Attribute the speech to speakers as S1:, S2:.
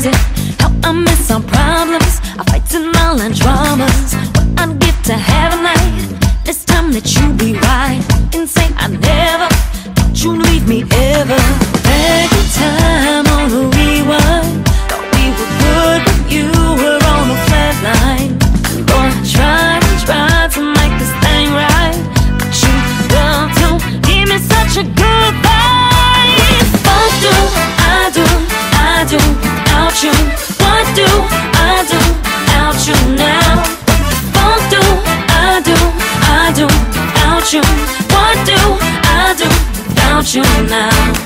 S1: crazy. How I miss our problems, our fights and all our dramas. What I'd give to have a night. This time that you be right. Insane, I never thought you'd leave me ever. You. What do I do without you now?